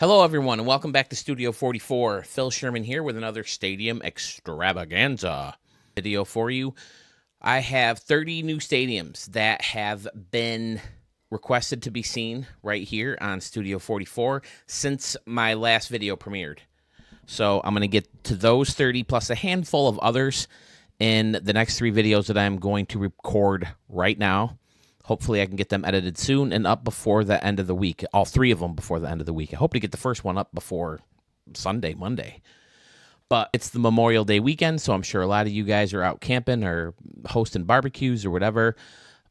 Hello, everyone, and welcome back to Studio 44. Phil Sherman here with another Stadium Extravaganza video for you. I have 30 new stadiums that have been requested to be seen right here on Studio 44 since my last video premiered. So I'm going to get to those 30 plus a handful of others in the next three videos that I'm going to record right now. Hopefully, I can get them edited soon and up before the end of the week. All three of them before the end of the week. I hope to get the first one up before Sunday, Monday. But it's the Memorial Day weekend, so I'm sure a lot of you guys are out camping or hosting barbecues or whatever.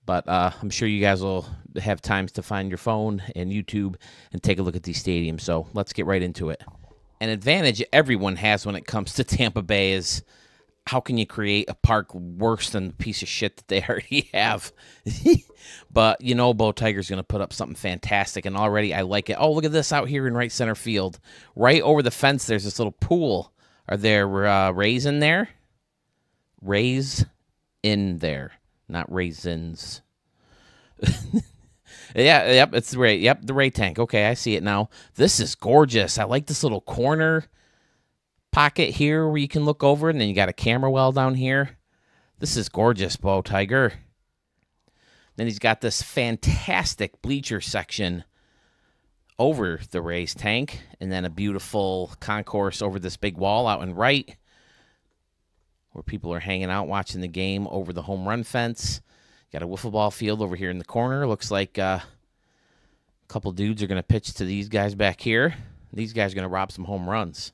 But uh, I'm sure you guys will have times to find your phone and YouTube and take a look at these stadiums. So let's get right into it. An advantage everyone has when it comes to Tampa Bay is how can you create a park worse than the piece of shit that they already have? but you know, Bo Tiger's going to put up something fantastic, and already I like it. Oh, look at this out here in right center field, right over the fence. There's this little pool. Are there uh, rays in there? Rays in there, not raisins. yeah, yep, it's the ray. Yep, the ray tank. Okay, I see it now. This is gorgeous. I like this little corner pocket here where you can look over, and then you got a camera well down here. This is gorgeous, Bo Tiger. Then he's got this fantastic bleacher section over the race tank, and then a beautiful concourse over this big wall out in right, where people are hanging out watching the game over the home run fence. Got a wiffle ball field over here in the corner. Looks like uh, a couple dudes are going to pitch to these guys back here. These guys are going to rob some home runs.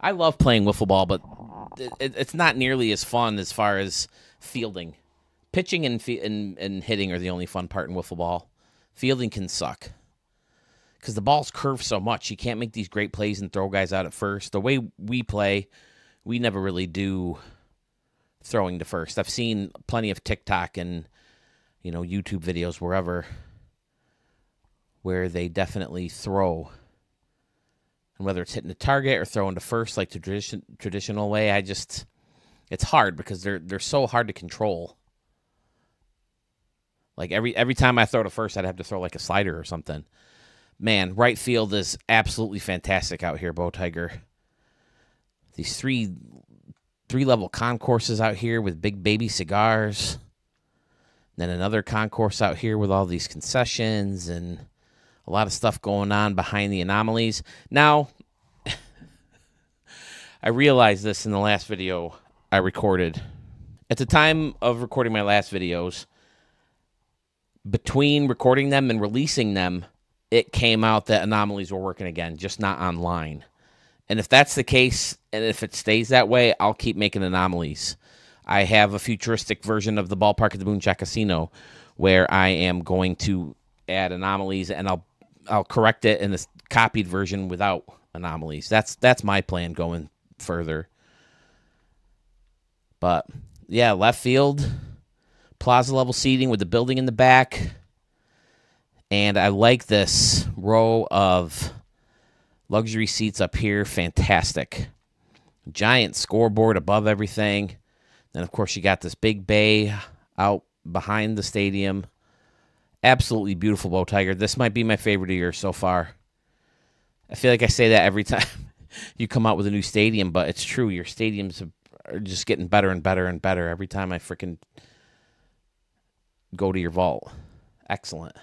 I love playing wiffle ball, but it, it's not nearly as fun as far as fielding. Pitching and, and and hitting are the only fun part in wiffle ball. Fielding can suck because the ball's curved so much. You can't make these great plays and throw guys out at first. The way we play, we never really do throwing to first. I've seen plenty of TikTok and you know YouTube videos wherever where they definitely throw and whether it's hitting the target or throwing to first like the tradition, traditional way, I just it's hard because they're they're so hard to control. Like every every time I throw to first, I'd have to throw like a slider or something. Man, right field is absolutely fantastic out here, Bo Tiger. These three three level concourses out here with big baby cigars. Then another concourse out here with all these concessions and a lot of stuff going on behind the anomalies. Now, I realized this in the last video I recorded. At the time of recording my last videos, between recording them and releasing them, it came out that anomalies were working again, just not online. And if that's the case, and if it stays that way, I'll keep making anomalies. I have a futuristic version of the ballpark at the Moonshot Casino where I am going to add anomalies and I'll I'll correct it in this copied version without anomalies. That's that's my plan going further. But yeah, left field, plaza level seating with the building in the back. And I like this row of luxury seats up here. Fantastic. Giant scoreboard above everything. Then, of course, you got this big bay out behind the stadium. Absolutely beautiful Bo Tiger. This might be my favorite of yours so far. I feel like I say that every time you come out with a new stadium, but it's true. Your stadiums are just getting better and better and better every time I freaking go to your vault. Excellent.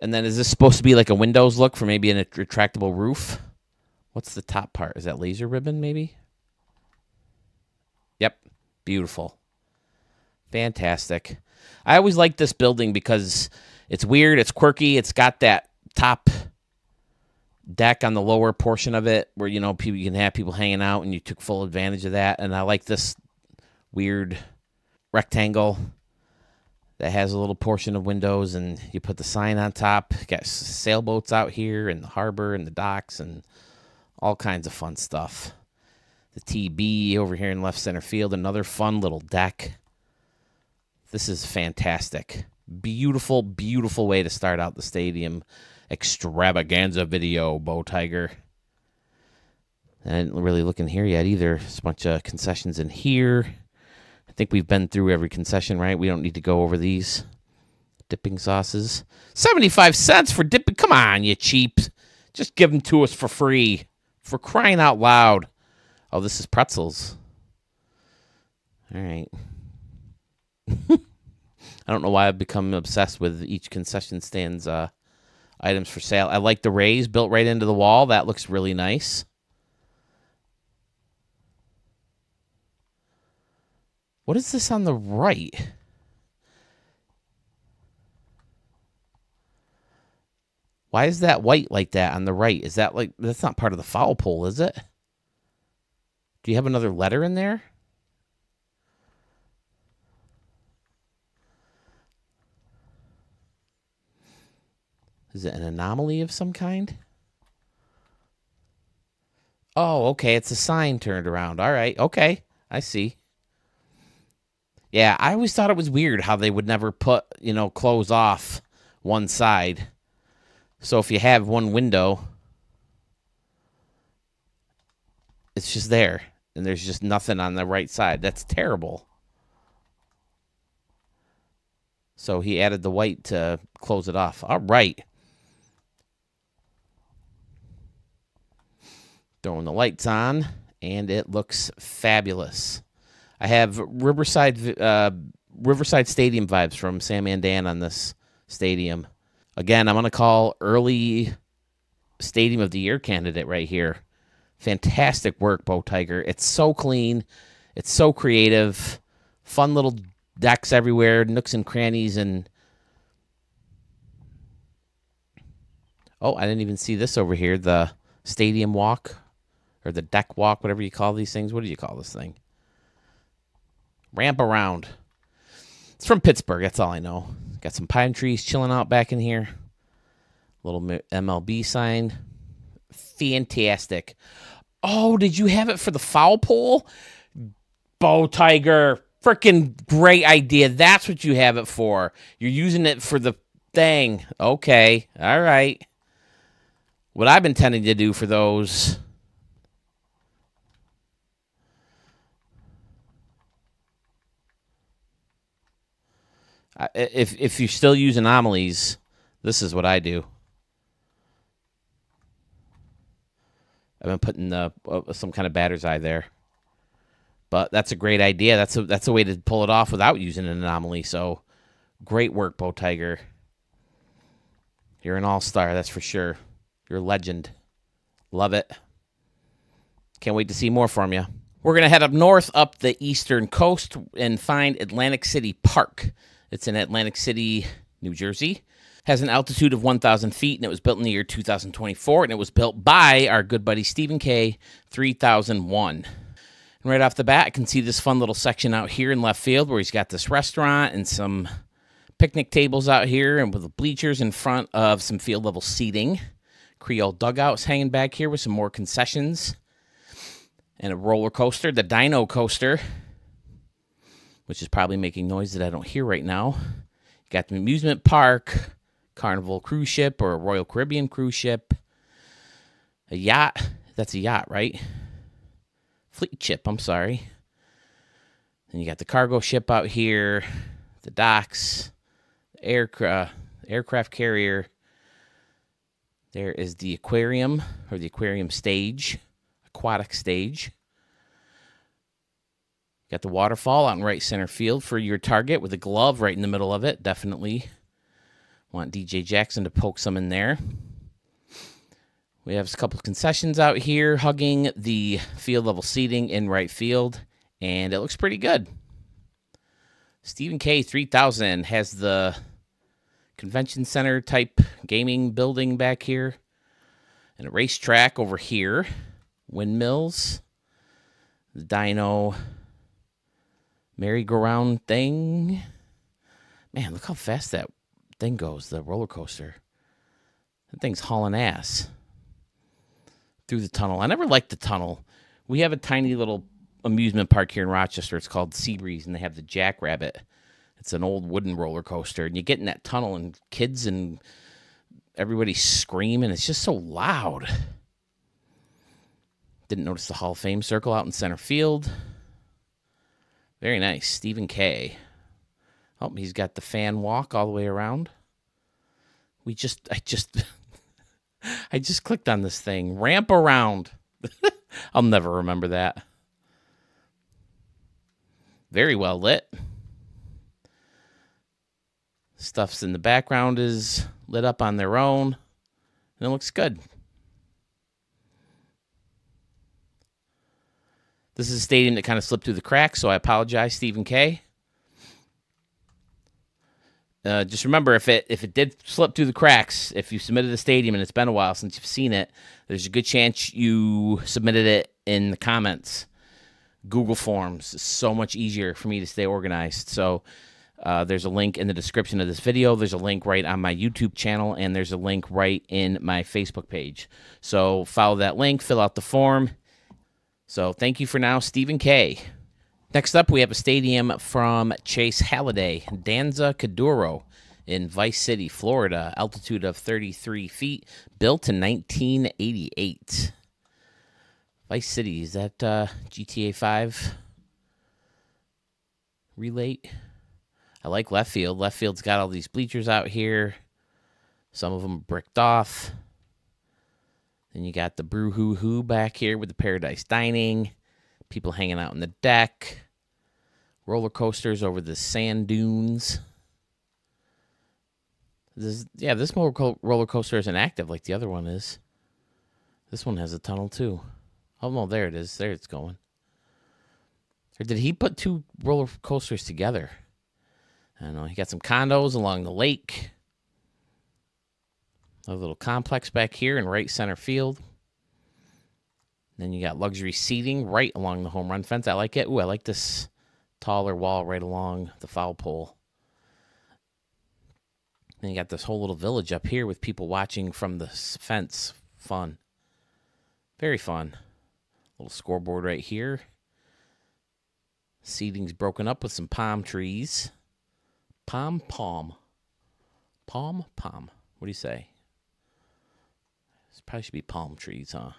And then is this supposed to be like a windows look for maybe a retractable roof? What's the top part? Is that laser ribbon maybe? Yep. Beautiful. Fantastic. I always like this building because it's weird, it's quirky, it's got that top deck on the lower portion of it where you know people you can have people hanging out and you took full advantage of that and I like this weird rectangle that has a little portion of windows and you put the sign on top. got sailboats out here and the harbor and the docks and all kinds of fun stuff. The TB over here in left center field, another fun little deck. This is fantastic. Beautiful, beautiful way to start out the stadium extravaganza video, Bo Tiger. I didn't really look in here yet either. There's a bunch of concessions in here. I think we've been through every concession, right? We don't need to go over these. Dipping sauces. 75 cents for dipping. Come on, you cheap. Just give them to us for free. For crying out loud. Oh, this is pretzels. All right. I don't know why I've become obsessed with each concession stand's uh, items for sale. I like the rays built right into the wall. That looks really nice. What is this on the right? Why is that white like that on the right? Is that like, that's not part of the foul pole, is it? Do you have another letter in there? Is it an anomaly of some kind? Oh, okay. It's a sign turned around. All right. Okay. I see. Yeah, I always thought it was weird how they would never put, you know, close off one side. So if you have one window, it's just there and there's just nothing on the right side. That's terrible. So he added the white to close it off. All right. Throwing the lights on, and it looks fabulous. I have Riverside uh, Riverside Stadium vibes from Sam and Dan on this stadium. Again, I'm going to call early Stadium of the Year candidate right here. Fantastic work, Bow Tiger. It's so clean. It's so creative. Fun little decks everywhere, nooks and crannies, and oh, I didn't even see this over here. The stadium walk or the deck walk, whatever you call these things. What do you call this thing? Ramp around. It's from Pittsburgh. That's all I know. Got some pine trees chilling out back in here. Little MLB sign. Fantastic. Oh, did you have it for the foul pole? Bow Tiger. Freaking great idea. That's what you have it for. You're using it for the thing. Okay. All right. What I've been tending to do for those. If if you still use anomalies, this is what I do. I've been putting uh, some kind of batter's eye there. But that's a great idea. That's a that's a way to pull it off without using an anomaly. So great work, Bow Tiger. You're an all star, that's for sure. You're a legend. Love it. Can't wait to see more from you. We're going to head up north up the eastern coast and find Atlantic City Park. It's in Atlantic City, New Jersey has an altitude of 1,000 feet, and it was built in the year 2024, and it was built by our good buddy Stephen K. 3001. And right off the bat, I can see this fun little section out here in left field where he's got this restaurant and some picnic tables out here, and with the bleachers in front of some field level seating. Creole dugouts hanging back here with some more concessions and a roller coaster, the Dino Coaster, which is probably making noise that I don't hear right now. You got the amusement park, Carnival cruise ship or a Royal Caribbean cruise ship. A yacht. That's a yacht, right? Fleet ship, I'm sorry. Then you got the cargo ship out here, the docks, the aircraft, aircraft carrier. There is the aquarium or the aquarium stage, aquatic stage. Got the waterfall out in right center field for your target with a glove right in the middle of it. Definitely Want DJ Jackson to poke some in there. We have a couple concessions out here hugging the field level seating in right field, and it looks pretty good. Stephen K. 3000 has the convention center type gaming building back here, and a racetrack over here, windmills, the dyno merry-go-round thing. Man, look how fast that thing goes, the roller coaster. That thing's hauling ass through the tunnel. I never liked the tunnel. We have a tiny little amusement park here in Rochester. It's called Seabreeze, and they have the Jackrabbit. It's an old wooden roller coaster, and you get in that tunnel, and kids and everybody screaming. It's just so loud. Didn't notice the Hall of Fame circle out in center field. Very nice. Stephen K. Oh, he's got the fan walk all the way around. We just, I just, I just clicked on this thing. Ramp around. I'll never remember that. Very well lit. Stuff's in the background is lit up on their own. And it looks good. This is a stadium that kind of slipped through the cracks, so I apologize, Stephen K. Uh, just remember, if it if it did slip through the cracks, if you submitted the stadium and it's been a while since you've seen it, there's a good chance you submitted it in the comments. Google Forms is so much easier for me to stay organized. So uh, there's a link in the description of this video. There's a link right on my YouTube channel, and there's a link right in my Facebook page. So follow that link, fill out the form. So thank you for now, Stephen K. Next up, we have a stadium from Chase Halliday, Danza Kuduro in Vice City, Florida. Altitude of 33 feet, built in 1988. Vice City, is that uh, GTA 5 relate? I like left field. Left field's got all these bleachers out here. Some of them bricked off. Then you got the Brew Hoo Hoo back here with the Paradise Dining. People hanging out on the deck roller coasters over the sand dunes. This, yeah, this roller coaster isn't active like the other one is. This one has a tunnel too. Oh no, there it is. There it's going. Or did he put two roller coasters together? I don't know. He got some condos along the lake. A little complex back here in right center field. Then you got luxury seating right along the home run fence. I like it. Ooh, I like this taller wall right along the foul pole. Then you got this whole little village up here with people watching from the fence. Fun. Very fun. Little scoreboard right here. Seating's broken up with some palm trees. Palm, palm. Palm, palm. What do you say? This probably should be palm trees, huh?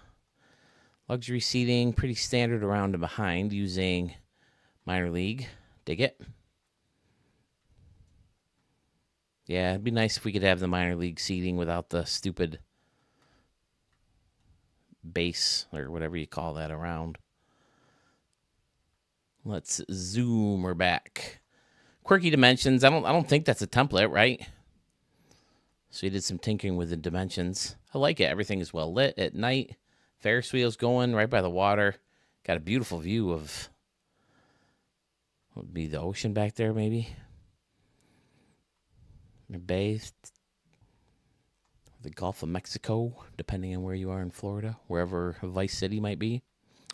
Luxury seating, pretty standard around and behind using minor league. Dig it. Yeah, it'd be nice if we could have the minor league seating without the stupid base or whatever you call that around. Let's zoom her back. Quirky dimensions. I don't I don't think that's a template, right? So you did some tinkering with the dimensions. I like it. Everything is well lit at night. Ferris wheels going right by the water. Got a beautiful view of would be the ocean back there, maybe. The the Gulf of Mexico, depending on where you are in Florida, wherever Vice City might be.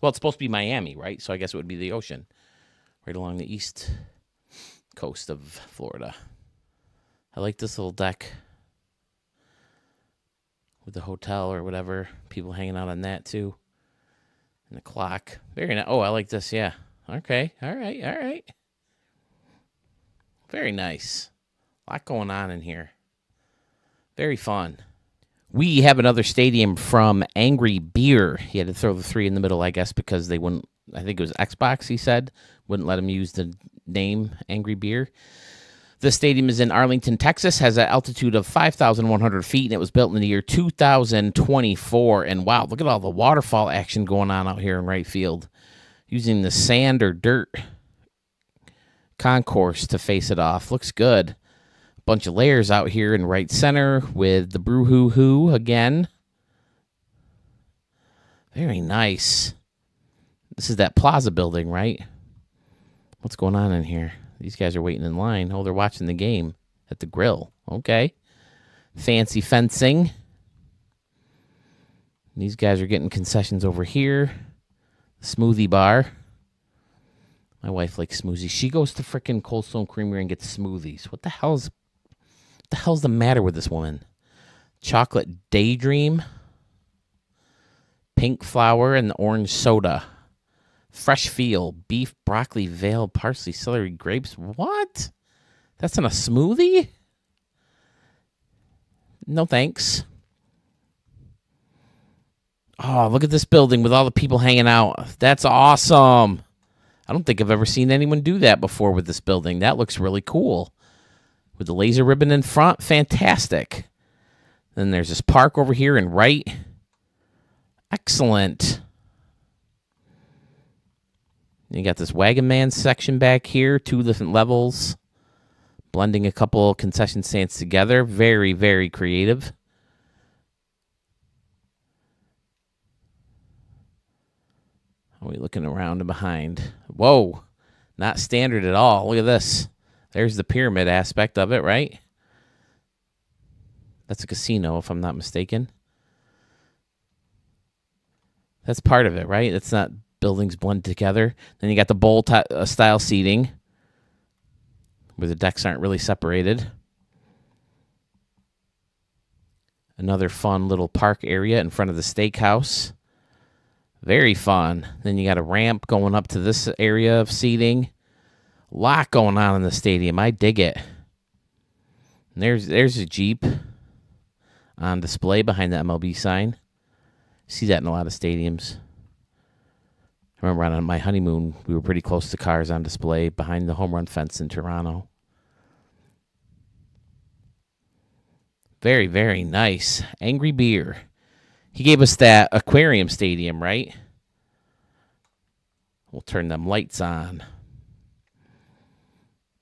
Well, it's supposed to be Miami, right? So I guess it would be the ocean, right along the east coast of Florida. I like this little deck with the hotel or whatever. People hanging out on that too. And the clock. Very nice. Oh, I like this. Yeah. Okay. All right. All right. Very nice. A lot going on in here. Very fun. We have another stadium from Angry Beer. He had to throw the three in the middle, I guess, because they wouldn't. I think it was Xbox. He said wouldn't let him use the name Angry Beer. The stadium is in Arlington, Texas, has an altitude of 5,100 feet, and it was built in the year 2024. And wow, look at all the waterfall action going on out here in right field using the sand or dirt concourse to face it off. Looks good. Bunch of layers out here in right center with the Brew Hoo Hoo again. Very nice. This is that plaza building, right? What's going on in here? These guys are waiting in line. Oh, they're watching the game at the grill. Okay. Fancy fencing. These guys are getting concessions over here smoothie bar. My wife likes smoothies. She goes to frickin' Cold Stone Creamery and gets smoothies. What the hell's what the hell's the matter with this woman? Chocolate daydream, pink flower, and orange soda. Fresh feel, beef, broccoli, veal, parsley, celery, grapes. What? That's in a smoothie? No thanks. Oh, look at this building with all the people hanging out. That's awesome. I don't think I've ever seen anyone do that before with this building. That looks really cool. with the laser ribbon in front. Fantastic. Then there's this park over here and right. Excellent. You got this Wagon Man section back here, two different levels, blending a couple concession stands together. Very, very creative. Are we looking around and behind? Whoa, not standard at all. Look at this. There's the pyramid aspect of it, right? That's a casino, if I'm not mistaken. That's part of it, right? It's not buildings blend together. Then you got the bowl t- uh, style seating where the decks aren't really separated. Another fun little park area in front of the steakhouse. Very fun. Then you got a ramp going up to this area of seating. A lot going on in the stadium. I dig it. And there's there's a Jeep on display behind the MLB sign. See that in a lot of stadiums. I remember on my honeymoon, we were pretty close to cars on display behind the home run fence in Toronto. Very, very nice. Angry Beer. He gave us that aquarium stadium, right? We'll turn them lights on.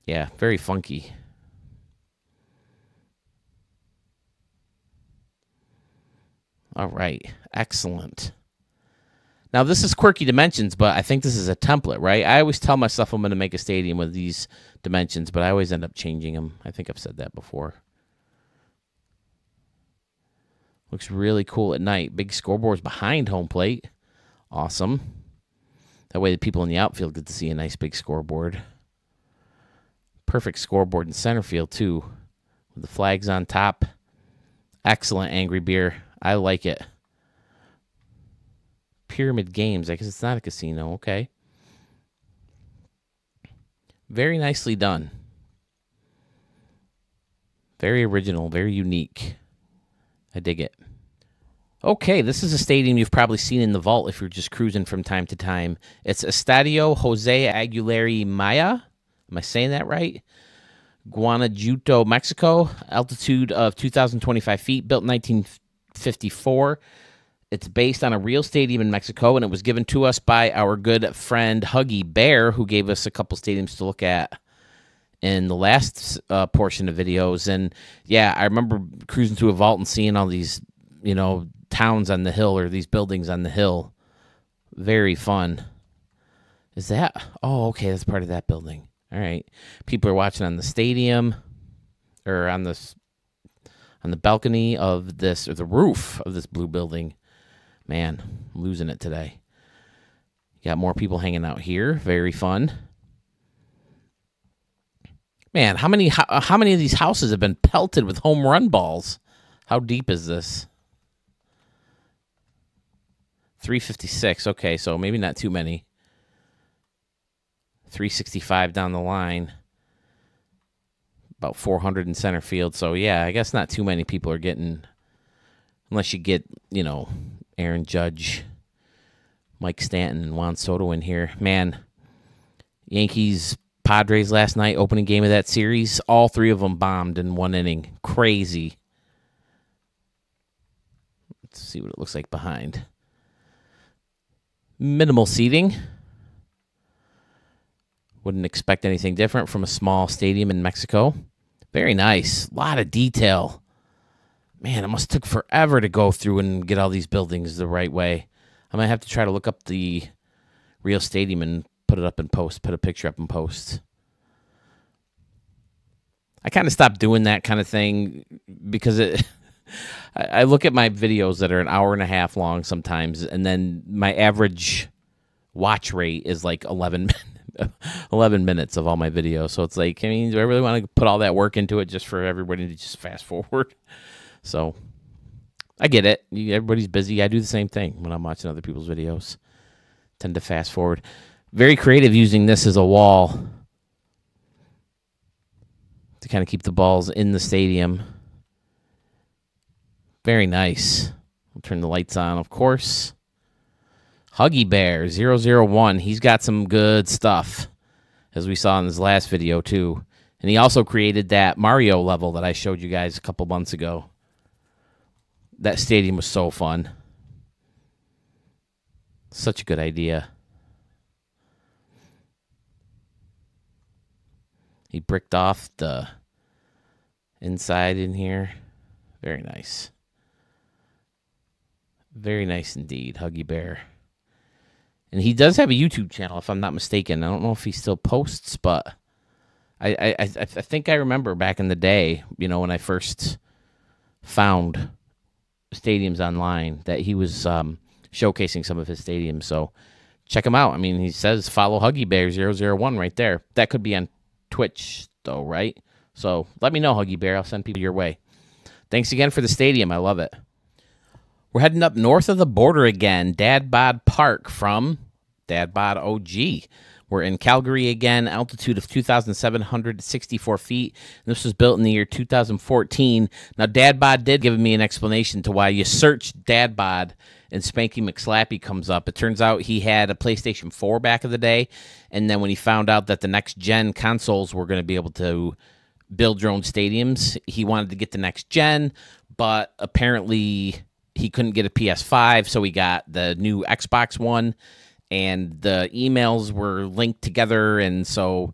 Yeah, very funky. All right, excellent. Now, this is quirky dimensions, but I think this is a template, right? I always tell myself I'm going to make a stadium with these dimensions, but I always end up changing them. I think I've said that before. Looks really cool at night. Big scoreboards behind home plate. Awesome. That way the people in the outfield get to see a nice big scoreboard. Perfect scoreboard in center field, too. With the flags on top. Excellent Angry Beer. I like it. Pyramid Games. I guess it's not a casino. Okay. Very nicely done. Very original, very unique. I dig it. Okay, this is a stadium you've probably seen in the vault if you're just cruising from time to time. It's Estadio Jose Aguilar Maya. Am I saying that right? Guanajuato, Mexico. Altitude of 2,025 feet, built 1954. It's based on a real stadium in Mexico, and it was given to us by our good friend Huggy Bear, who gave us a couple stadiums to look at in the last uh, portion of videos. And yeah, I remember cruising through a vault and seeing all these, you know, towns on the hill or these buildings on the hill. Very fun. Is that? Oh, okay. That's part of that building. All right. People are watching on the stadium or on this on the balcony of this or the roof of this blue building. Man, I'm losing it today. got more people hanging out here. Very fun. Man, how many how, uh, how many of these houses have been pelted with home run balls? How deep is this? 356. Okay, so maybe not too many. 365 down the line. About 400 in center field. So yeah, I guess not too many people are getting unless you get, you know, Aaron Judge, Mike Stanton and Juan Soto in here. Man, Yankees Padres last night, opening game of that series, all three of them bombed in one inning. Crazy. Let's see what it looks like behind. Minimal seating. Wouldn't expect anything different from a small stadium in Mexico. Very nice. A lot of detail. Man, it must took forever to go through and get all these buildings the right way. I might have to try to look up the real stadium and put it up in post, put a picture up in post. I kind of stopped doing that kind of thing because it. I look at my videos that are an hour and a half long sometimes, and then my average watch rate is like 11, 11 minutes of all my videos. So it's like, I mean, do I really want to put all that work into it just for everybody to just fast forward? So I get it. Everybody's busy. I do the same thing when I'm watching other people's videos. Tend to fast forward very creative using this as a wall to kind of keep the balls in the stadium. Very nice. We'll turn the lights on, of course. Huggy Bear 001. He's got some good stuff, as we saw in his last video, too. And he also created that Mario level that I showed you guys a couple months ago. That stadium was so fun. Such a good idea. He bricked off the inside in here. Very nice. Very nice indeed, Huggy Bear. And he does have a YouTube channel, if I'm not mistaken. I don't know if he still posts, but I I, I, I think I remember back in the day, you know, when I first found stadiums online, that he was um, showcasing some of his stadiums. So check him out. I mean, he says follow Huggy Bear 001 right there. That could be on Twitch, though, right? So let me know, Huggy Bear. I'll send people your way. Thanks again for the stadium. I love it. We're heading up north of the border again, Dad Bod Park from Dad Bod OG. We're in Calgary again, altitude of 2,764 feet. This was built in the year 2014. Now, Dad Bod did give me an explanation to why you search Dad Bod and Spanky McSlappy comes up. It turns out he had a PlayStation 4 back of the day, and then when he found out that the next gen consoles were going to be able to build your own stadiums, he wanted to get the next gen, but apparently he couldn't get a PS5, so he got the new Xbox One, and the emails were linked together, and so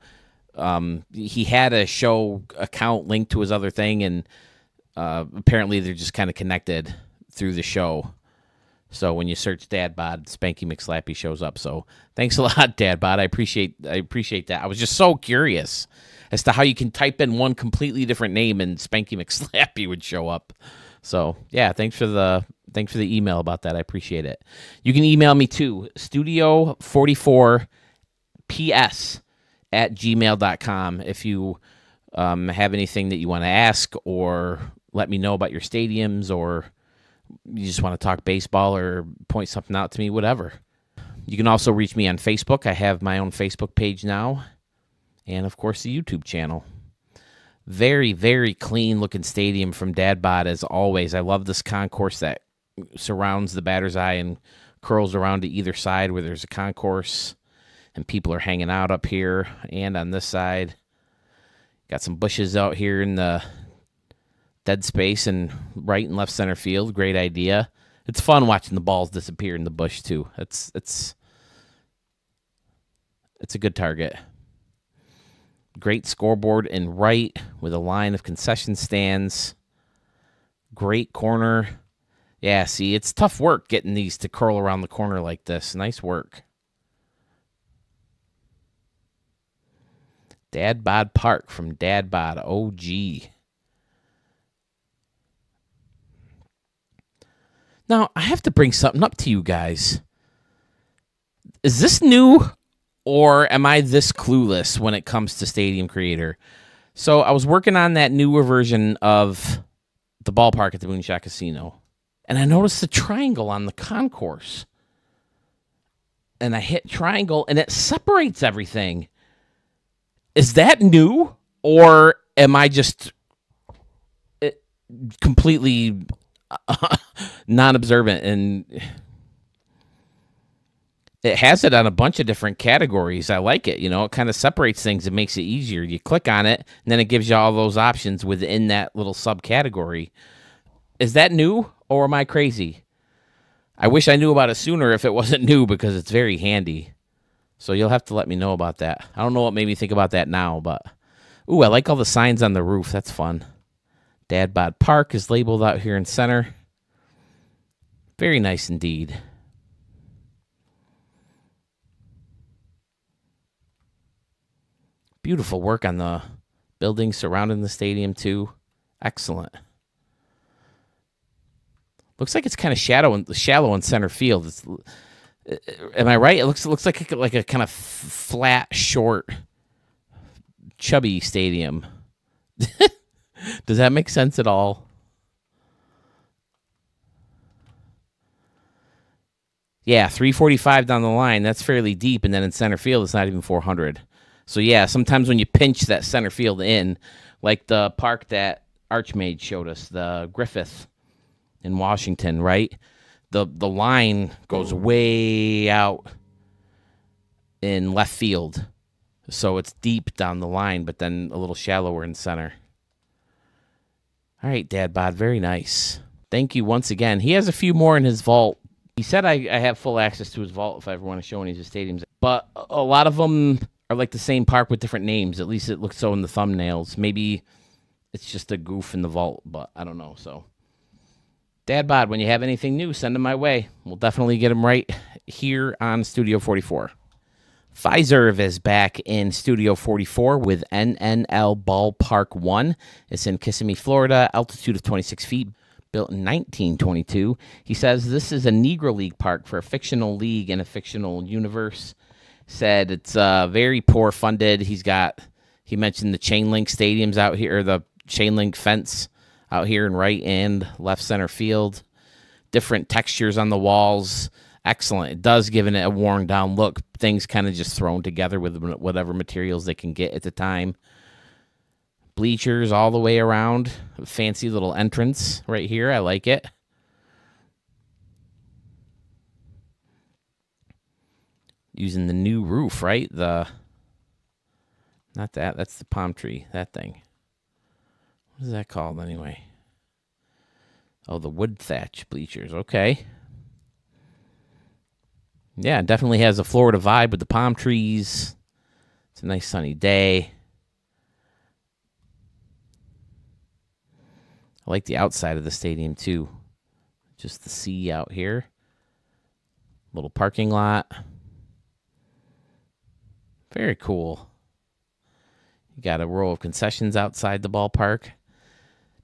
um, he had a show account linked to his other thing, and uh, apparently they're just kind of connected through the show. So when you search Dad Bod, Spanky McSlappy shows up. So thanks a lot, Dad Bod. I appreciate I appreciate that. I was just so curious as to how you can type in one completely different name and Spanky McSlappy would show up. So yeah, thanks for the thanks for the email about that. I appreciate it. You can email me too, studio44ps at gmail.com if you um, have anything that you want to ask or let me know about your stadiums or you just want to talk baseball or point something out to me, whatever. You can also reach me on Facebook. I have my own Facebook page now, and of course, the YouTube channel. Very, very clean looking stadium from Dad Bod, as always. I love this concourse that surrounds the batter's eye and curls around to either side where there's a concourse and people are hanging out up here and on this side. Got some bushes out here in the dead space and right and left center field. Great idea. It's fun watching the balls disappear in the bush too. It's it's it's a good target. Great scoreboard in right with a line of concession stands. Great corner. Yeah, see, it's tough work getting these to curl around the corner like this. Nice work. Dad Bod Park from Dad Bod OG. Now, I have to bring something up to you guys. Is this new or am I this clueless when it comes to Stadium Creator? So, I was working on that newer version of the ballpark at the Moonshot Casino, and I noticed the triangle on the concourse. And I hit triangle and it separates everything. Is that new or am I just eh, completely non-observant and it has it on a bunch of different categories. I like it. You know, it kind of separates things. It makes it easier. You click on it, and then it gives you all those options within that little subcategory. Is that new, or am I crazy? I wish I knew about it sooner if it wasn't new because it's very handy. So you'll have to let me know about that. I don't know what made me think about that now, but ooh, I like all the signs on the roof. That's fun. Dad Bod Park is labeled out here in center. Very nice indeed. Beautiful work on the buildings surrounding the stadium too. Excellent. Looks like it's kind of shadow and shallow in center field. It's, uh, am I right? It looks it looks like a, like a kind of flat, short, chubby stadium. Does that make sense at all? Yeah, 345 down the line. That's fairly deep. And then in center field, it's not even 400. So, yeah, sometimes when you pinch that center field in, like the park that Archmage showed us, the Griffith in Washington, right? The, the line goes way out in left field. So it's deep down the line, but then a little shallower in center. All right, Dad Bod, very nice. Thank you once again. He has a few more in his vault. He said I, I have full access to his vault if I ever want to show any of his stadiums. But a lot of them are like the same park with different names. At least it looks so in the thumbnails. Maybe it's just a goof in the vault, but I don't know. So, Dad Bod, when you have anything new, send them my way. We'll definitely get them right here on Studio 44. Fiserv is back in Studio 44 with NNL Ballpark 1. It's in Kissimmee, Florida, altitude of 26 feet, built in 1922. He says this is a Negro League park for a fictional league in a fictional universe. Said it's uh, very poor funded. He's got, he mentioned the chain link stadiums out here, the chain link fence out here in right and left center field. Different textures on the walls excellent. It does give it a worn down look. Things kind of just thrown together with whatever materials they can get at the time. Bleachers all the way around. Fancy little entrance right here. I like it. Using the new roof, right? The not that. That's the palm tree. That thing. What is that called anyway? Oh, the wood thatch bleachers. Okay. Yeah, definitely has a Florida vibe with the palm trees. It's a nice sunny day. I like the outside of the stadium too. Just the sea out here. Little parking lot. Very cool. You got a row of concessions outside the ballpark.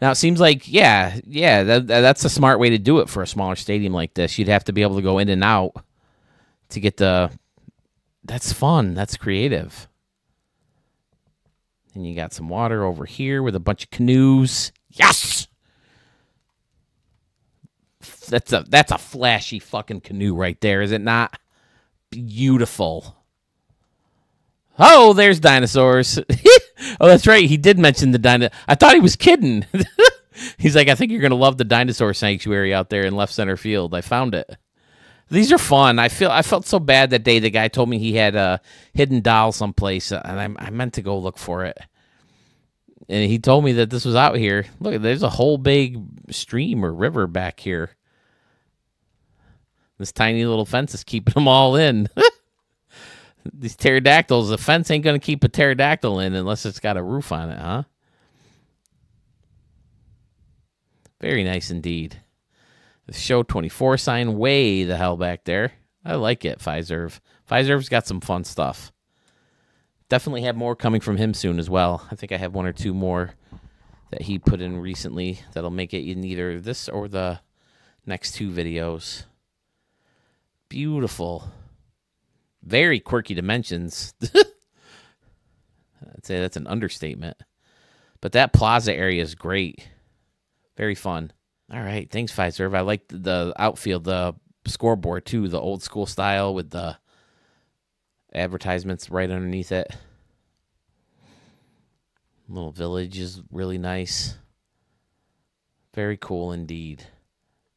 Now it seems like, yeah, yeah, that, that's a smart way to do it for a smaller stadium like this. You'd have to be able to go in and out to get the that's fun. That's creative. And you got some water over here with a bunch of canoes. Yes. That's a that's a flashy fucking canoe right there, is it not? Beautiful. Oh, there's dinosaurs. oh, that's right. He did mention the dino. I thought he was kidding. He's like, I think you're gonna love the dinosaur sanctuary out there in left center field. I found it. These are fun. I feel I felt so bad that day. The guy told me he had a hidden doll someplace, and I, I meant to go look for it. And he told me that this was out here. Look, there's a whole big stream or river back here. This tiny little fence is keeping them all in. These pterodactyls, the fence ain't going to keep a pterodactyl in unless it's got a roof on it, huh? Very nice indeed. The show 24 sign way the hell back there. I like it, Pfizer. Pfizer's got some fun stuff. Definitely have more coming from him soon as well. I think I have one or two more that he put in recently that'll make it in either this or the next two videos. Beautiful. Very quirky dimensions. I'd say that's an understatement. But that plaza area is great. Very fun. All right, thanks, Fiserv. I like the outfield, the scoreboard too, the old school style with the advertisements right underneath it. Little village is really nice. Very cool indeed.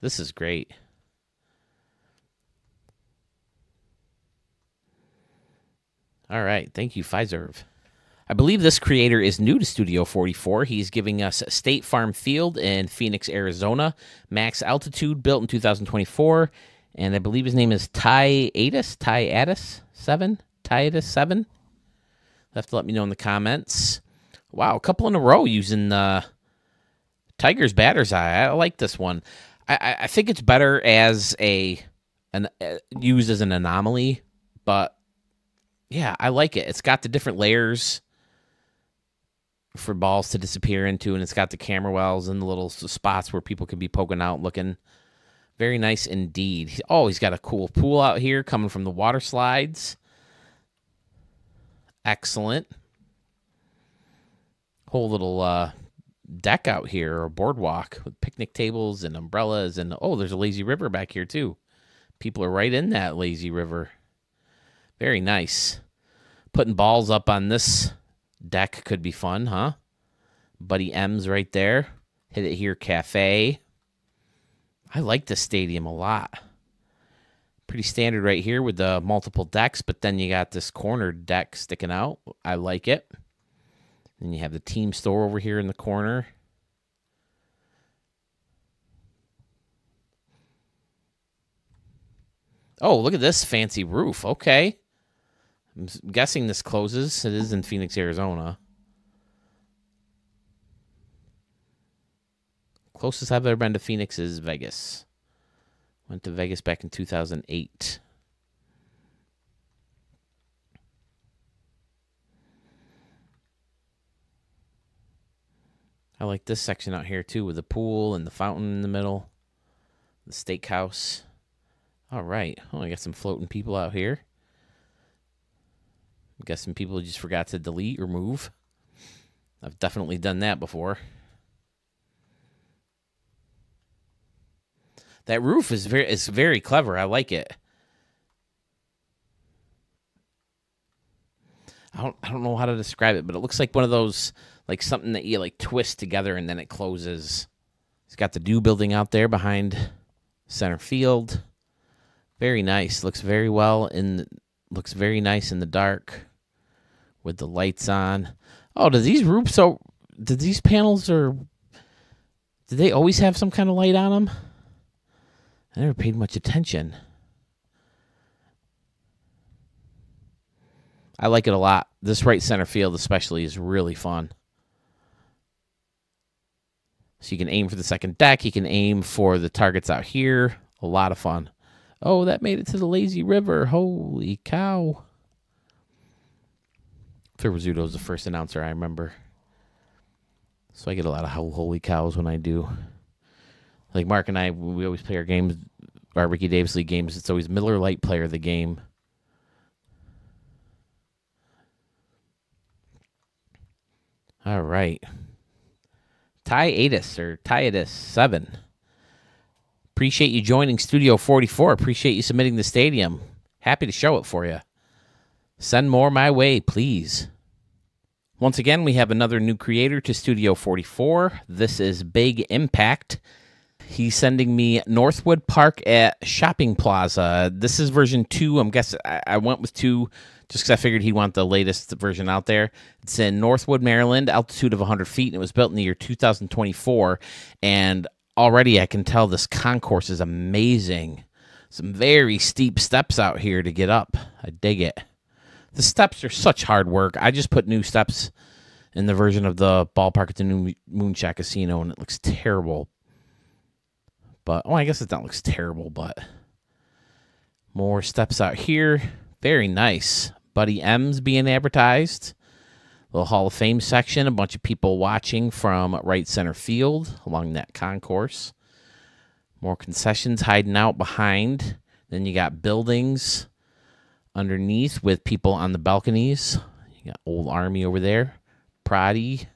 This is great. All right. Thank you, Pfizer. I believe this creator is new to Studio 44. He's giving us State Farm Field in Phoenix, Arizona. Max altitude built in 2024. And I believe his name is Ty Adis, Ty Addis 7, Ty Addis 7. You'll have to let me know in the comments. Wow, a couple in a row using uh, Tiger's Batter's Eye. I like this one. I, I think it's better as a an uh, used as an anomaly, but yeah, I like it. It's got the different layers for balls to disappear into, and it's got the camera wells and the little spots where people can be poking out looking. Very nice indeed. Oh, he's got a cool pool out here coming from the water slides. Excellent. Whole little uh, deck out here or boardwalk with picnic tables and umbrellas. And oh, there's a lazy river back here too. People are right in that lazy river. Very nice. Putting balls up on this deck could be fun, huh? Buddy M's right there. Hit it here cafe. I like the stadium a lot. Pretty standard right here with the multiple decks, but then you got this corner deck sticking out. I like it. Then you have the team store over here in the corner. Oh, look at this fancy roof. Okay. I'm guessing this closes. It is in Phoenix, Arizona. Closest I've ever been to Phoenix is Vegas. Went to Vegas back in 2008. I like this section out here too with the pool and the fountain in the middle. The steakhouse. All right. Oh, I got some floating people out here. I'm guessing people just forgot to delete or move. I've definitely done that before. That roof is very is very clever. I like it. I don't I don't know how to describe it, but it looks like one of those like something that you like twist together and then it closes. It's got the dew building out there behind center field. Very nice. Looks very well in looks very nice in the dark with the lights on. Oh, do these roofs so do these panels or do they always have some kind of light on them? I never paid much attention. I like it a lot. This right center field, especially, is really fun. So you can aim for the second deck. You can aim for the targets out here. A lot of fun. Oh, that made it to the lazy river. Holy cow. Phil was the first announcer I remember. So I get a lot of holy cows when I do. Like Mark and I, we always play our games, our Ricky Davis League games. It's always Miller Lite player of the game. All right. Tiatus or Tiatus 7. Appreciate you joining Studio 44. Appreciate you submitting the stadium. Happy to show it for you. Send more my way, please. Once again, we have another new creator to Studio 44. This is Big Impact. He's sending me Northwood Park at Shopping Plaza. This is version two. I'm guessing I, went with two just because I figured he'd want the latest version out there. It's in Northwood, Maryland, altitude of 100 feet, and it was built in the year 2024. And already I can tell this concourse is amazing. Some very steep steps out here to get up. I dig it. The steps are such hard work. I just put new steps in the version of the ballpark at the new Moonshack Casino, and it looks terrible. But, oh, I guess it not looks terrible, but more steps out here. Very nice. Buddy M's being advertised. Little Hall of Fame section. A bunch of people watching from right center field along that concourse. More concessions hiding out behind. Then you got buildings underneath with people on the balconies. You got Old Army over there. Prati,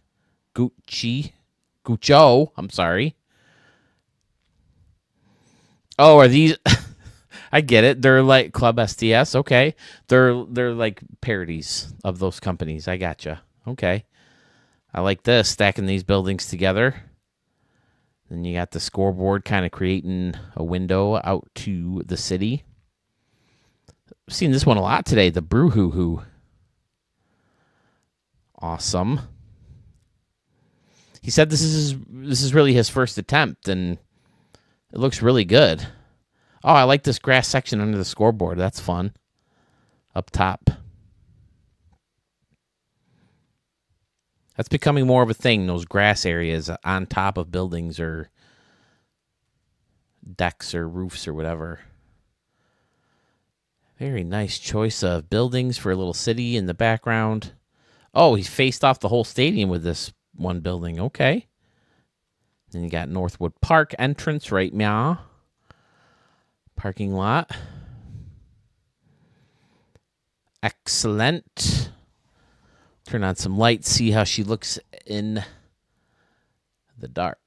Gucci, Guccio. I'm sorry. Oh, are these? I get it. They're like Club STS. Okay, they're they're like parodies of those companies. I gotcha. Okay, I like this stacking these buildings together. Then you got the scoreboard kind of creating a window out to the city. I've seen this one a lot today. The Brew Hoo Hoo. Awesome. He said this is this is really his first attempt, and it looks really good. Oh, I like this grass section under the scoreboard. That's fun. Up top. That's becoming more of a thing, those grass areas on top of buildings or decks or roofs or whatever. Very nice choice of buildings for a little city in the background. Oh, he faced off the whole stadium with this one building. Okay. Then you got Northwood Park entrance right meow parking lot. Excellent. Turn on some lights, see how she looks in the dark.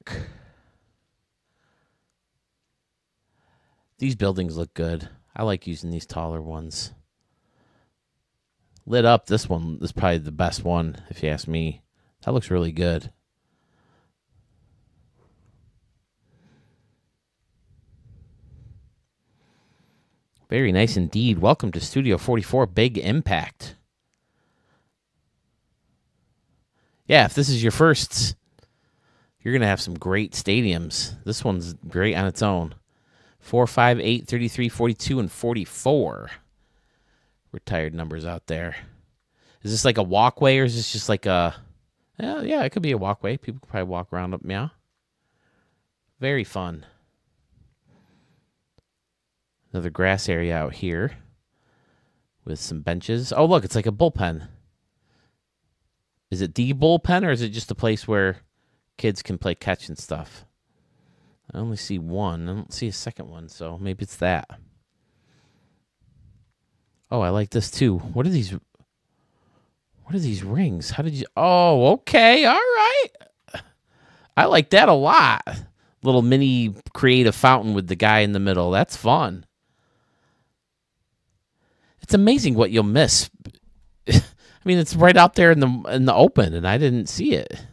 These buildings look good. I like using these taller ones. Lit up, this one is probably the best one, if you ask me. That looks really good. Very nice indeed. Welcome to Studio 44 Big Impact. Yeah, if this is your first, you're going to have some great stadiums. This one's great on its own. 4, 5, 8, 33, 42, and 44. Retired numbers out there. Is this like a walkway or is this just like a. Yeah, yeah, it could be a walkway. People could probably walk around up. Yeah. Very fun. Another grass area out here with some benches. Oh, look, it's like a bullpen. Is it the bullpen or is it just a place where kids can play catch and stuff? I only see one. I don't see a second one, so maybe it's that. Oh, I like this too. What are these? What are these rings? How did you? Oh, okay, all right. I like that a lot. Little mini creative fountain with the guy in the middle. That's fun. It's amazing what you'll miss. I mean, it's right out there in the in the open, and I didn't see it.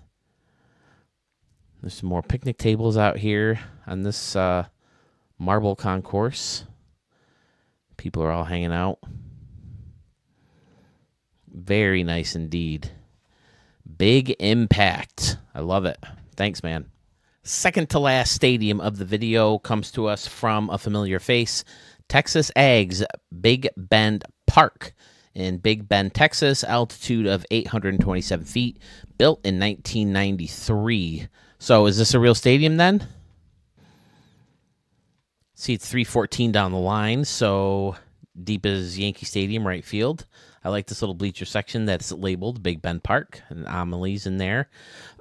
There's some more picnic tables out here on this uh, marble concourse. People are all hanging out. Very nice indeed. Big impact. I love it. Thanks, man. Second to last stadium of the video comes to us from a familiar face Texas Ags Big Bend Park in Big Bend, Texas, altitude of 827 feet, built in 1993. So, is this a real stadium then? See, it's 314 down the line, so deep as Yankee Stadium, right field. I like this little bleacher section that's labeled Big Bend Park. Anomalies in there.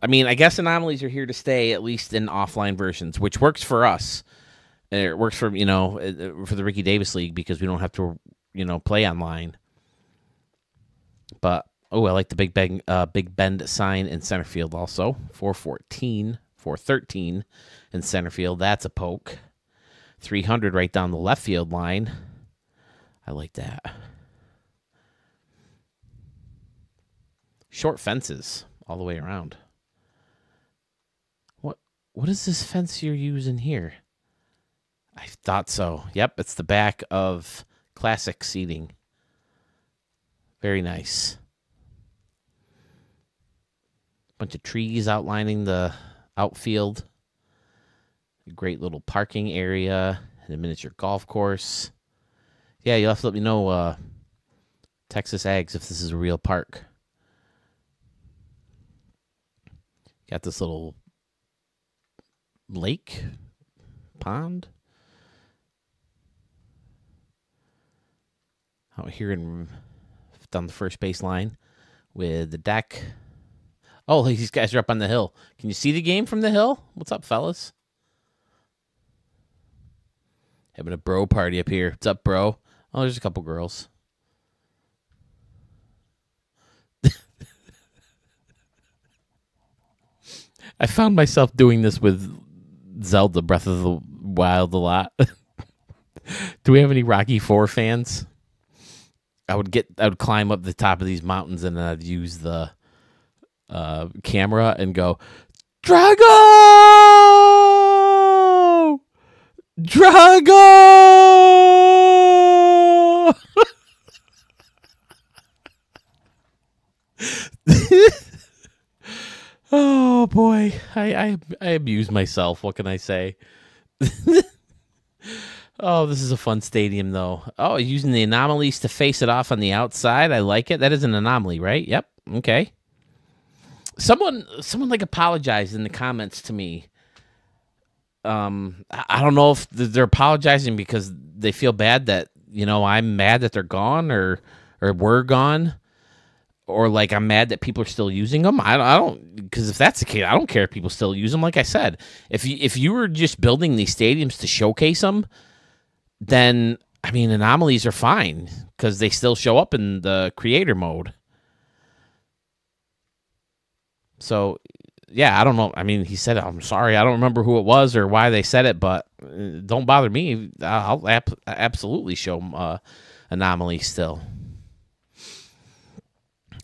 I mean, I guess anomalies are here to stay, at least in offline versions, which works for us. It works for you know uh, for the Ricky Davis League because we don't have to you know play online. But oh, I like the Big Bend uh, Big Bend sign in center field also. 414, 413 in center field. That's a poke. 300 right down the left field line. I like that. Short fences all the way around. What what is this fence you're using here? I thought so. Yep, it's the back of classic seating. Very nice. Bunch of trees outlining the outfield. A great little parking area and a miniature golf course. Yeah, you'll have to let me know, uh, Texas Ags, if this is a real park. Got this little lake, pond. out here in down the first base line with the deck. Oh, these guys are up on the hill. Can you see the game from the hill? What's up, fellas? Having a bro party up here. What's up, bro? Oh, there's a couple girls. I found myself doing this with Zelda Breath of the Wild a lot. Do we have any Rocky 4 fans? I would get I would climb up the top of these mountains and I'd use the uh, camera and go Drago Drago Oh boy, I, I I abuse myself. What can I say? Oh, this is a fun stadium, though. Oh, using the anomalies to face it off on the outside. I like it. That is an anomaly, right? Yep. Okay. Someone, someone like apologized in the comments to me. Um, I don't know if they're apologizing because they feel bad that you know I'm mad that they're gone or or we're gone, or like I'm mad that people are still using them. I, I don't because if that's the case, I don't care if people still use them. Like I said, if you if you were just building these stadiums to showcase them then I mean anomalies are fine because they still show up in the creator mode. So yeah, I don't know. I mean, he said, "I'm sorry, I don't remember who it was or why they said it, but uh, don't bother me. I'll ap- absolutely show uh, anomaly still."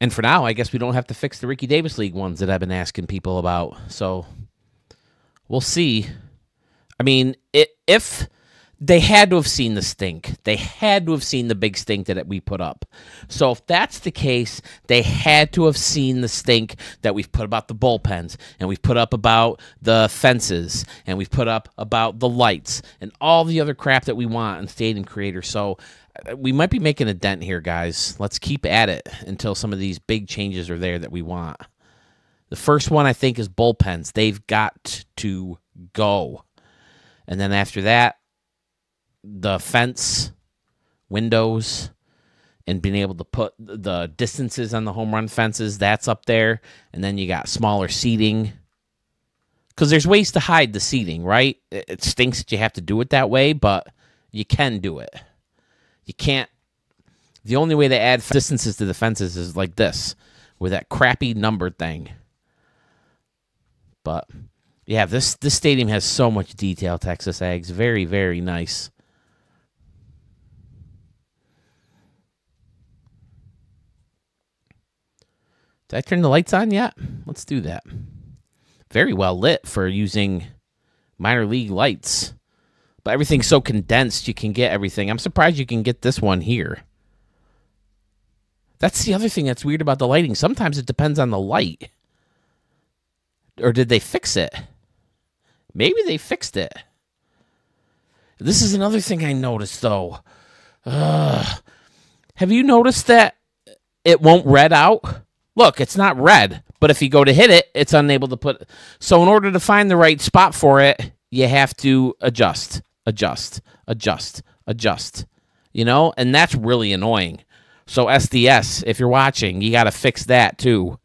And for now, I guess we don't have to fix the Ricky Davis League ones that I've been asking people about. So we'll see. I mean, it, if they had to have seen the stink. They had to have seen the big stink that we put up. So if that's the case, they had to have seen the stink that we've put about the bullpens and we've put up about the fences and we've put up about the lights and all the other crap that we want in Stadium Creator. So uh, we might be making a dent here, guys. Let's keep at it until some of these big changes are there that we want. The first one I think is bullpens. They've got to go. And then after that, the fence, windows, and being able to put the distances on the home run fences, that's up there. And then you got smaller seating. Because there's ways to hide the seating, right? It stinks that you have to do it that way, but you can do it. You can't. The only way to add distances to the fences is like this with that crappy number thing. But yeah, this this stadium has so much detail. Texas Ags, very very nice. Did I turn the lights on yet? Let's do that. Very well lit for using minor league lights. But everything's so condensed, you can get everything. I'm surprised you can get this one here. That's the other thing that's weird about the lighting. Sometimes it depends on the light. Or did they fix it? Maybe they fixed it. This is another thing I noticed, though. Uh, have you noticed that it won't red out? Look, it's not red, but if you go to hit it, it's unable to put. So, in order to find the right spot for it, you have to adjust, adjust, adjust, adjust. You know, and that's really annoying. So, SDS, if you're watching, you got to fix that too.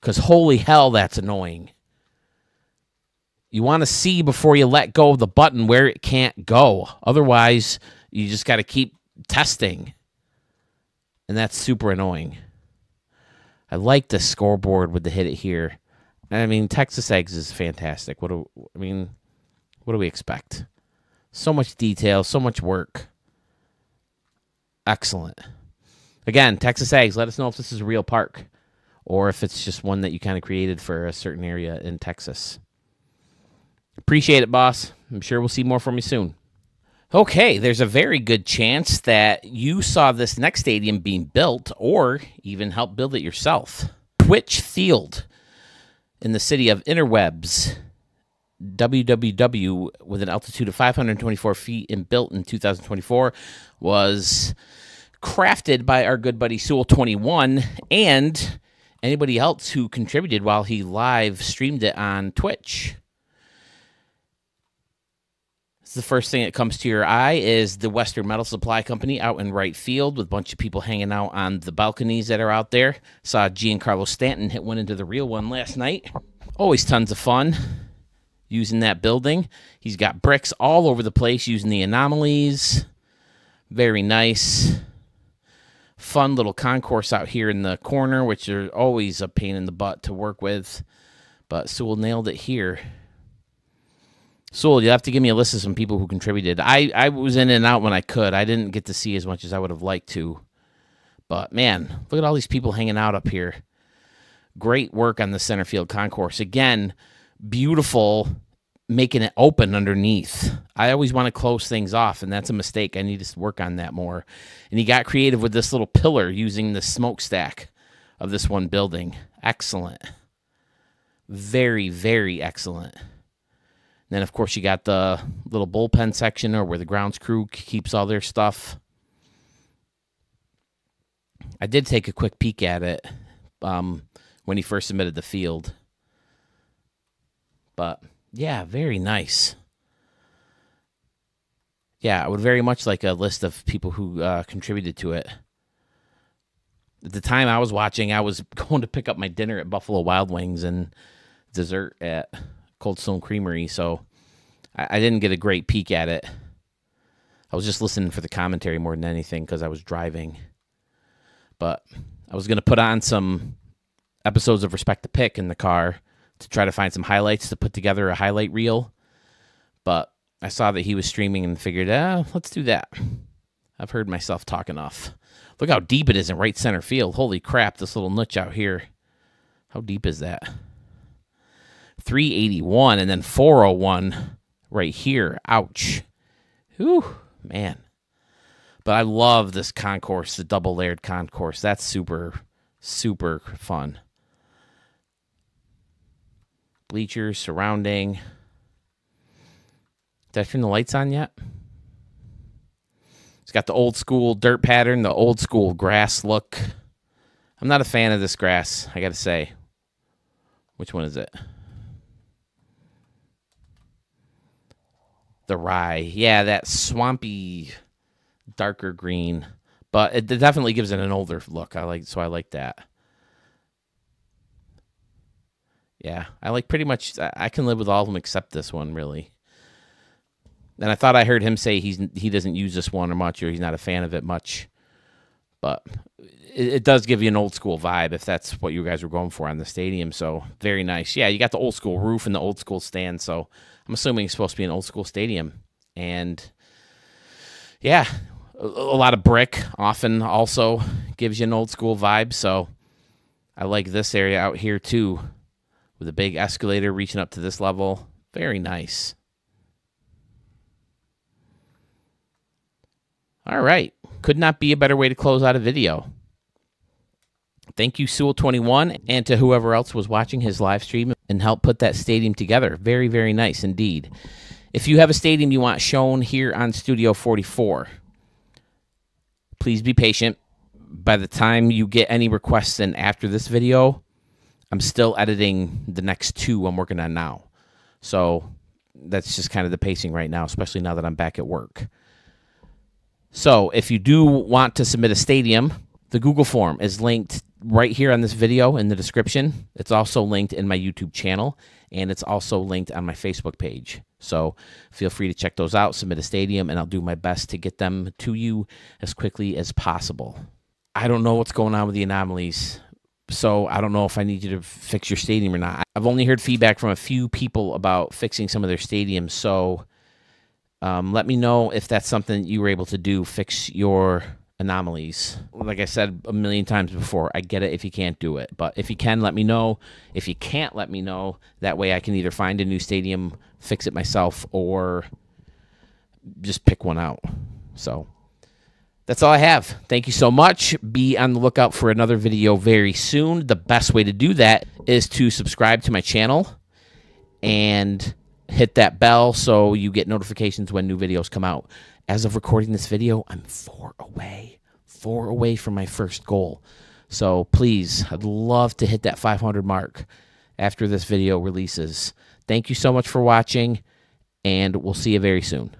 Because holy hell, that's annoying. You want to see before you let go of the button where it can't go. Otherwise, you just got to keep testing. And that's super annoying. I like the scoreboard with the hit it here. I mean, Texas Ags is fantastic. What do I mean? What do we expect? So much detail, so much work. Excellent. Again, Texas Ags. let us know if this is a real park or if it's just one that you kind of created for a certain area in Texas. Appreciate it, boss. I'm sure we'll see more from you soon. Okay, there's a very good chance that you saw this next stadium being built or even helped build it yourself. Twitch Field in the city of Interwebs, WWW, with an altitude of 524 feet and built in 2024, was crafted by our good buddy Sewell21 and anybody else who contributed while he live streamed it on Twitch the first thing that comes to your eye is the Western Metal Supply Company out in right field with a bunch of people hanging out on the balconies that are out there. Saw Giancarlo Stanton hit one into the real one last night. Always tons of fun using that building. He's got bricks all over the place using the anomalies. Very nice. Fun little concourse out here in the corner, which are always a pain in the butt to work with. But Sewell nailed it here. Sewell, you'll have to give me a list of some people who contributed. I, I was in and out when I could. I didn't get to see as much as I would have liked to. But man, look at all these people hanging out up here. Great work on the center field concourse. Again, beautiful making it open underneath. I always want to close things off, and that's a mistake. I need to work on that more. And he got creative with this little pillar using the smokestack of this one building. Excellent. Very, very excellent then, of course, you got the little bullpen section or where the grounds crew keeps all their stuff. I did take a quick peek at it um, when he first submitted the field. But yeah, very nice. Yeah, I would very much like a list of people who uh, contributed to it. At the time I was watching, I was going to pick up my dinner at Buffalo Wild Wings and dessert at Cold Stone Creamery, so I, I didn't get a great peek at it. I was just listening for the commentary more than anything because I was driving. But I was going to put on some episodes of Respect the Pick in the car to try to find some highlights to put together a highlight reel. But I saw that he was streaming and figured, ah, let's do that. I've heard myself talk enough. Look how deep it is in right center field. Holy crap, this little notch out here. How deep is that? 381 and then 401 right here. Ouch. Whew, man. But I love this concourse, the double layered concourse. That's super, super fun. Bleachers surrounding. Did I turn the lights on yet? It's got the old school dirt pattern, the old school grass look. I'm not a fan of this grass, I got to say. Which one is it? The rye. Yeah, that swampy, darker green. But it definitely gives it an older look. I like so I like that. Yeah, I like pretty much. I can live with all of them except this one, really. And I thought I heard him say he's he doesn't use this one or much, or he's not a fan of it much. But it, it, does give you an old school vibe if that's what you guys were going for on the stadium. So very nice. Yeah, you got the old school roof and the old school stand. So I'm assuming it's supposed to be an old school stadium. And yeah, a, lot of brick often also gives you an old school vibe. So I like this area out here too, with a big escalator reaching up to this level. Very nice. All right. Could not be a better way to close out a video. Thank you, Sewell21, and to whoever else was watching his live stream and helped put that stadium together. Very, very nice indeed. If you have a stadium you want shown here on Studio 44, please be patient. By the time you get any requests in after this video, I'm still editing the next two I'm working on now. So that's just kind of the pacing right now, especially now that I'm back at work. So if you do want to submit a stadium, the Google form is linked right here on this video in the description. It's also linked in my YouTube channel, and it's also linked on my Facebook page. So feel free to check those out, submit a stadium, and I'll do my best to get them to you as quickly as possible. I don't know what's going on with the anomalies, so I don't know if I need you to fix your stadium or not. I've only heard feedback from a few people about fixing some of their stadiums, so um, let me know if that's something you were able to do. Fix your anomalies. Like I said a million times before, I get it if you can't do it. But if you can, let me know. If you can't, let me know. That way I can either find a new stadium, fix it myself, or just pick one out. So that's all I have. Thank you so much. Be on the lookout for another video very soon. The best way to do that is to subscribe to my channel and hit that bell so you get notifications when new videos come out. As of recording this video, I'm four away, four away from my first goal. So please, I'd love to hit that 500 mark after this video releases. Thank you so much for watching, and we'll see you very soon.